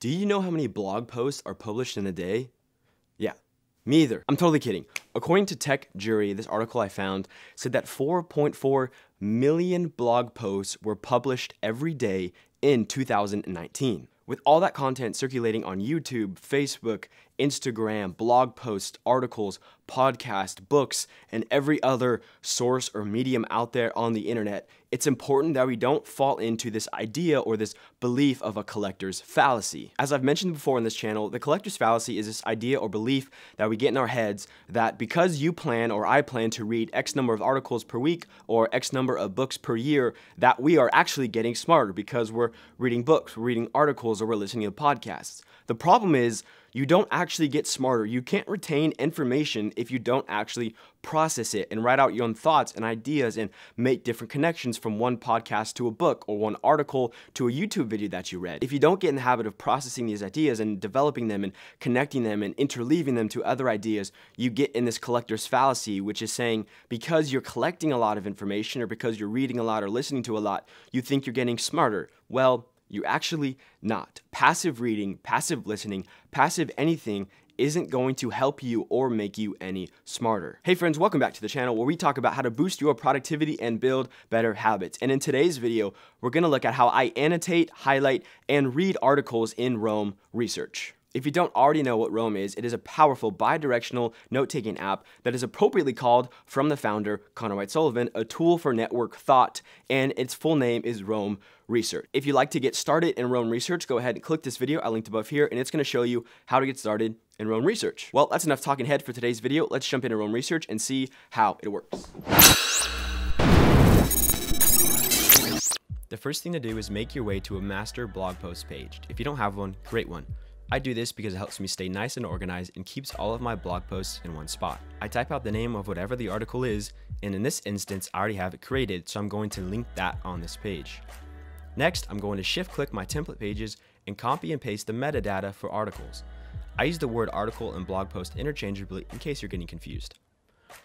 Do you know how many blog posts are published in a day? Yeah, me either. I'm totally kidding. According to TechJury, this article I found said that 4.4 million blog posts were published every day in 2019. With all that content circulating on YouTube, Facebook, Instagram, blog posts, articles, podcasts, books, and every other source or medium out there on the internet, it's important that we don't fall into this idea or this belief of a collector's fallacy. As I've mentioned before in this channel, the collector's fallacy is this idea or belief that we get in our heads that because you plan or I plan to read X number of articles per week or X number of books per year, that we are actually getting smarter because we're reading books, we're reading articles, or we're listening to podcasts. The problem is, you don't actually get smarter. You can't retain information if you don't actually process it and write out your own thoughts and ideas and make different connections from one podcast to a book or one article to a YouTube video that you read. If you don't get in the habit of processing these ideas and developing them and connecting them and interleaving them to other ideas, you get in this collector's fallacy, which is saying because you're collecting a lot of information or because you're reading a lot or listening to a lot, you think you're getting smarter. Well, you're actually not. Passive reading, passive listening, passive anything isn't going to help you or make you any smarter. Hey friends, welcome back to the channel where we talk about how to boost your productivity and build better habits. And in today's video, we're gonna look at how I annotate, highlight, and read articles in Roam Research. If you don't already know what Roam is, it is a powerful bi-directional note-taking app that is appropriately called from the founder, Conor White Sullivan, a tool for network thought, and its full name is Roam Research. If you'd like to get started in Roam Research, go ahead and click this video I linked above here, and it's gonna show you how to get started in Roam Research. Well, that's enough talking head for today's video. Let's jump into Roam Research and see how it works. The first thing to do is make your way to a master blog post page. If you don't have one, create one. I do this because it helps me stay nice and organized and keeps all of my blog posts in one spot. I type out the name of whatever the article is, and in this instance, I already have it created, so I'm going to link that on this page. Next, I'm going to shift click my template pages and copy and paste the metadata for articles. I use the word article and blog post interchangeably in case you're getting confused.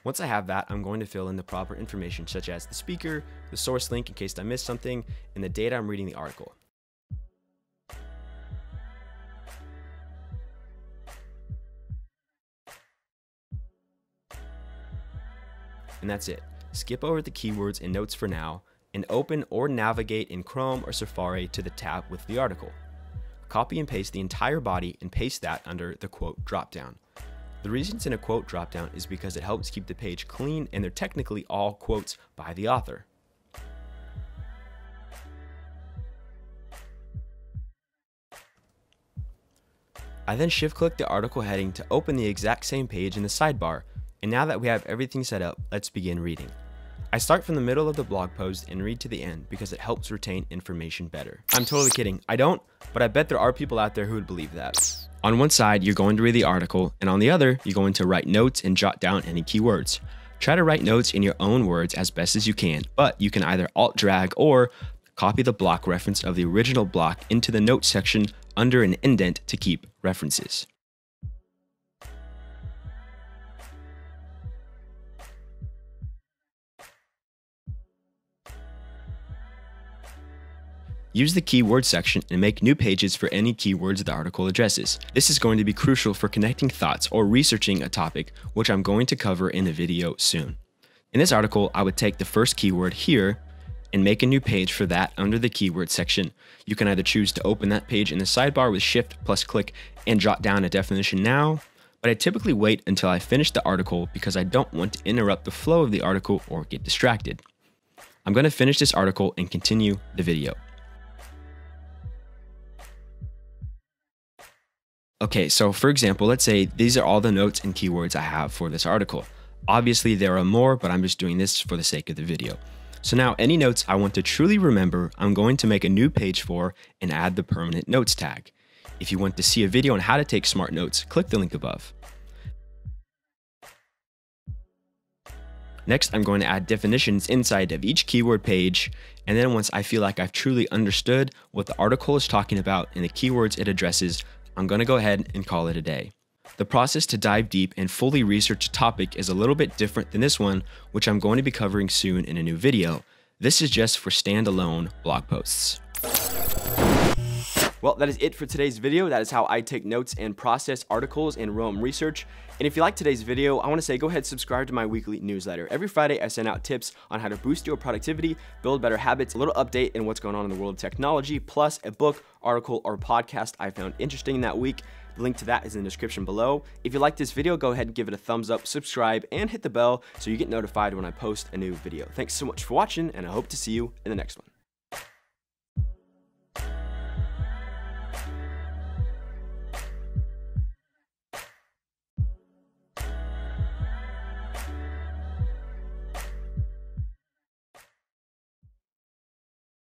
Once I have that, I'm going to fill in the proper information such as the speaker, the source link in case I missed something, and the date I'm reading the article. And that's it. Skip over the keywords and notes for now, and open or navigate in Chrome or Safari to the tab with the article. Copy and paste the entire body and paste that under the quote dropdown. The reason it's in a quote dropdown is because it helps keep the page clean and they're technically all quotes by the author. I then shift click the article heading to open the exact same page in the sidebar and now that we have everything set up, let's begin reading. I start from the middle of the blog post and read to the end because it helps retain information better. I'm totally kidding. I don't, but I bet there are people out there who would believe that. On one side, you're going to read the article, and on the other, you're going to write notes and jot down any keywords. Try to write notes in your own words as best as you can, but you can either alt drag or copy the block reference of the original block into the notes section under an indent to keep references. Use the keyword section and make new pages for any keywords the article addresses. This is going to be crucial for connecting thoughts or researching a topic, which I'm going to cover in a video soon. In this article, I would take the first keyword here and make a new page for that under the keyword section. You can either choose to open that page in the sidebar with shift plus click and jot down a definition now, but I typically wait until I finish the article because I don't want to interrupt the flow of the article or get distracted. I'm going to finish this article and continue the video. Okay, so for example, let's say these are all the notes and keywords I have for this article. Obviously there are more, but I'm just doing this for the sake of the video. So now any notes I want to truly remember, I'm going to make a new page for and add the permanent notes tag. If you want to see a video on how to take smart notes, click the link above. Next, I'm going to add definitions inside of each keyword page. And then once I feel like I've truly understood what the article is talking about and the keywords it addresses, I'm going to go ahead and call it a day. The process to dive deep and fully research a topic is a little bit different than this one, which I'm going to be covering soon in a new video. This is just for standalone blog posts. Well, that is it for today's video. That is how I take notes and process articles in Roam Research. And if you like today's video, I want to say go ahead subscribe to my weekly newsletter. Every Friday, I send out tips on how to boost your productivity, build better habits, a little update in what's going on in the world of technology, plus a book, article, or podcast I found interesting that week. The link to that is in the description below. If you like this video, go ahead and give it a thumbs up, subscribe, and hit the bell so you get notified when I post a new video. Thanks so much for watching, and I hope to see you in the next one.